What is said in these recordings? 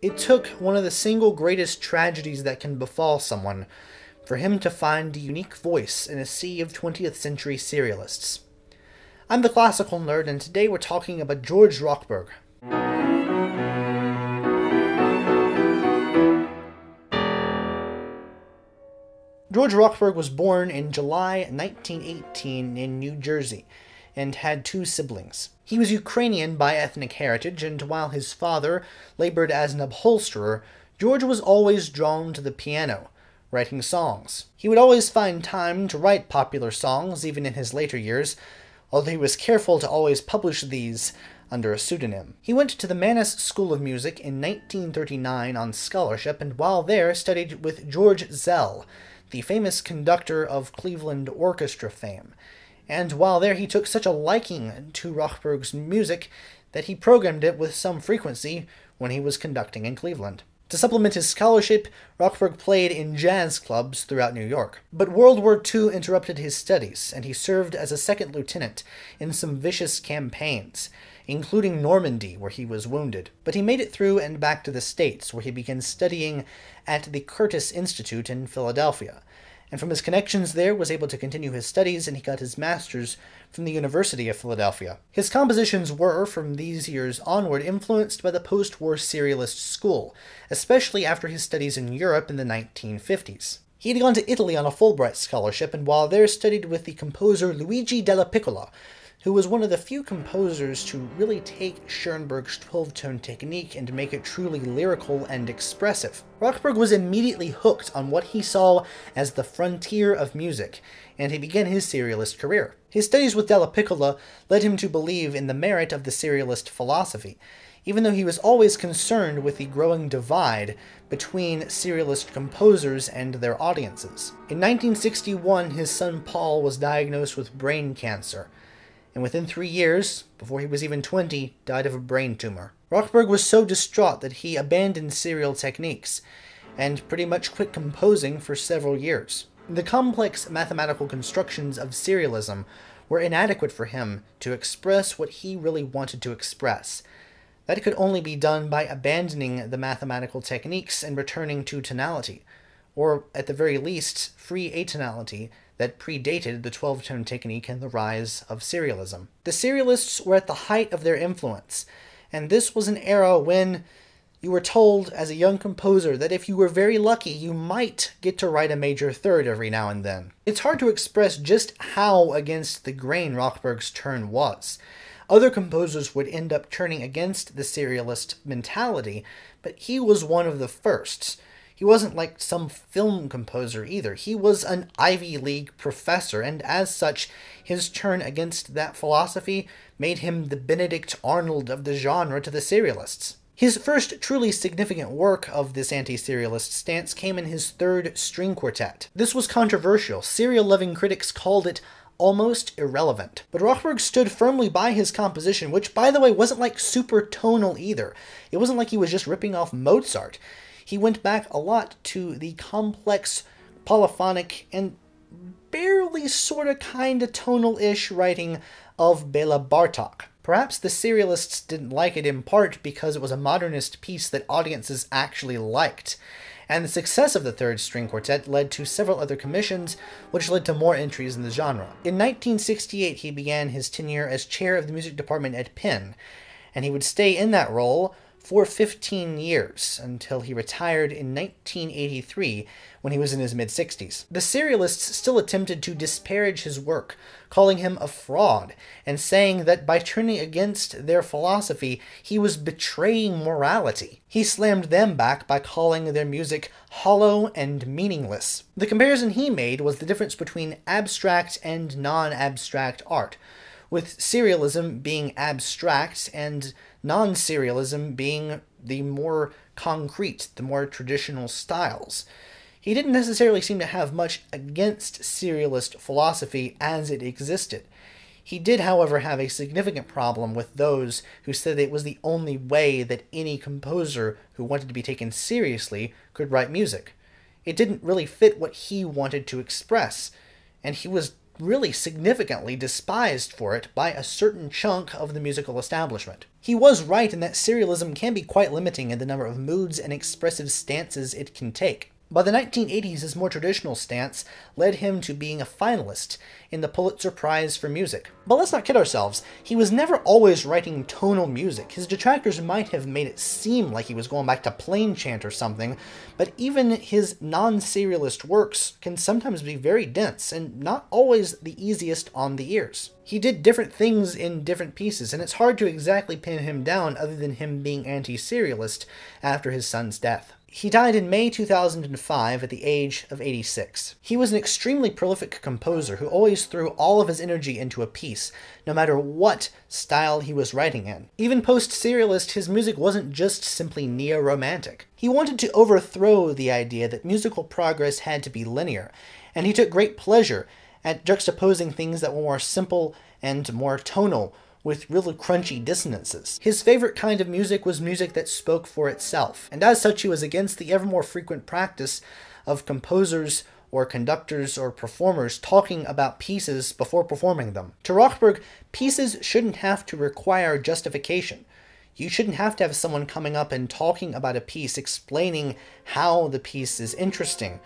It took one of the single greatest tragedies that can befall someone for him to find a unique voice in a sea of 20th century serialists. I'm the classical nerd, and today we're talking about George Rochberg. George Rochberg was born in July 1918 in New Jersey and had two siblings. He was Ukrainian by ethnic heritage, and while his father labored as an upholsterer, George was always drawn to the piano, writing songs. He would always find time to write popular songs, even in his later years, although he was careful to always publish these under a pseudonym. He went to the Mannes School of Music in 1939 on scholarship, and while there studied with George Szell, the famous conductor of Cleveland orchestra fame and while there he took such a liking to Rochberg's music that he programmed it with some frequency when he was conducting in Cleveland. To supplement his scholarship, Rochberg played in jazz clubs throughout New York. But World War II interrupted his studies, and he served as a second lieutenant in some vicious campaigns, including Normandy, where he was wounded. But he made it through and back to the States, where he began studying at the Curtis Institute in Philadelphia and from his connections there was able to continue his studies and he got his master's from the University of Philadelphia. His compositions were, from these years onward, influenced by the post-war serialist school, especially after his studies in Europe in the 1950s. He had gone to Italy on a Fulbright scholarship and while there studied with the composer Luigi Dallapiccola, who was one of the few composers to really take Schoenberg's 12 tone technique and make it truly lyrical and expressive. Rochberg was immediately hooked on what he saw as the frontier of music, and he began his serialist career. His studies with Dallapiccola led him to believe in the merit of the serialist philosophy, even though he was always concerned with the growing divide between serialist composers and their audiences. In 1961, his son Paul was diagnosed with brain cancer, and within three years, before he was even 20, died of a brain tumor. Rochberg was so distraught that he abandoned serial techniques and pretty much quit composing for several years. The complex mathematical constructions of serialism were inadequate for him to express what he really wanted to express. That could only be done by abandoning the mathematical techniques and returning to tonality, or at the very least, free atonality that predated the 12 tone technique and the rise of serialism. The serialists were at the height of their influence, and this was an era when you were told as a young composer that if you were very lucky, you might get to write a major third every now and then. It's hard to express just how against the grain Rochberg's turn was. Other composers would end up turning against the serialist mentality, but he was one of the first. He wasn't like some film composer either. He was an Ivy League professor, and as such, his turn against that philosophy made him the Benedict Arnold of the genre to the serialists. His first truly significant work of this anti-serialist stance came in his third string quartet. This was controversial. Serial-loving critics called it almost irrelevant. But Rochberg stood firmly by his composition, which, by the way, wasn't like super tonal either. It wasn't like he was just ripping off Mozart he went back a lot to the complex, polyphonic, and barely sorta kinda tonal-ish writing of Bela Bartok. Perhaps the serialists didn't like it in part because it was a modernist piece that audiences actually liked. And the success of the third string quartet led to several other commissions, which led to more entries in the genre. In 1968, he began his tenure as chair of the music department at Penn, and he would stay in that role for 15 years until he retired in 1983 when he was in his mid 60s. The serialists still attempted to disparage his work, calling him a fraud and saying that by turning against their philosophy, he was betraying morality. He slammed them back by calling their music hollow and meaningless. The comparison he made was the difference between abstract and non abstract art with serialism being abstract and non serialism being the more concrete, the more traditional styles. He didn't necessarily seem to have much against serialist philosophy as it existed. He did, however, have a significant problem with those who said it was the only way that any composer who wanted to be taken seriously could write music. It didn't really fit what he wanted to express, and he was really significantly despised for it by a certain chunk of the musical establishment. He was right in that serialism can be quite limiting in the number of moods and expressive stances it can take. By the 1980s, his more traditional stance led him to being a finalist in the Pulitzer Prize for Music. But let's not kid ourselves, he was never always writing tonal music. His detractors might have made it seem like he was going back to plain chant or something, but even his non serialist works can sometimes be very dense and not always the easiest on the ears. He did different things in different pieces, and it's hard to exactly pin him down other than him being anti serialist after his son's death. He died in May 2005 at the age of 86. He was an extremely prolific composer who always threw all of his energy into a piece, no matter what style he was writing in. Even post serialist, his music wasn't just simply neo romantic. He wanted to overthrow the idea that musical progress had to be linear, and he took great pleasure at juxtaposing things that were more simple and more tonal with really crunchy dissonances. His favorite kind of music was music that spoke for itself, and as such he was against the ever more frequent practice of composers or conductors or performers talking about pieces before performing them. To Rochberg, pieces shouldn't have to require justification. You shouldn't have to have someone coming up and talking about a piece, explaining how the piece is interesting.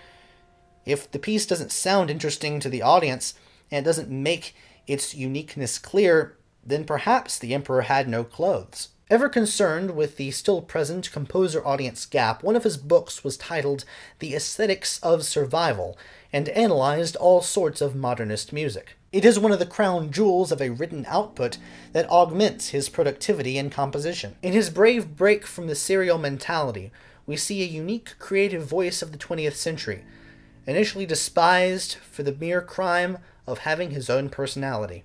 If the piece doesn't sound interesting to the audience and it doesn't make its uniqueness clear, then perhaps the emperor had no clothes. Ever concerned with the still present composer audience gap, one of his books was titled The Aesthetics of Survival and analyzed all sorts of modernist music. It is one of the crown jewels of a written output that augments his productivity in composition. In his brave break from the serial mentality, we see a unique creative voice of the 20th century, initially despised for the mere crime of having his own personality.